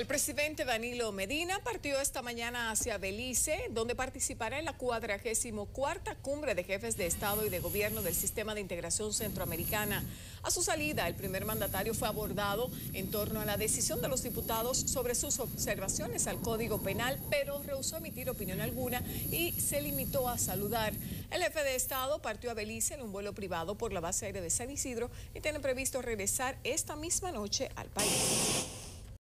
El presidente Danilo Medina partió esta mañana hacia Belice, donde participará en la 44 cumbre de jefes de Estado y de Gobierno del Sistema de Integración Centroamericana. A su salida, el primer mandatario fue abordado en torno a la decisión de los diputados sobre sus observaciones al Código Penal, pero rehusó emitir opinión alguna y se limitó a saludar. El jefe de Estado partió a Belice en un vuelo privado por la base aérea de San Isidro y tiene previsto regresar esta misma noche al país.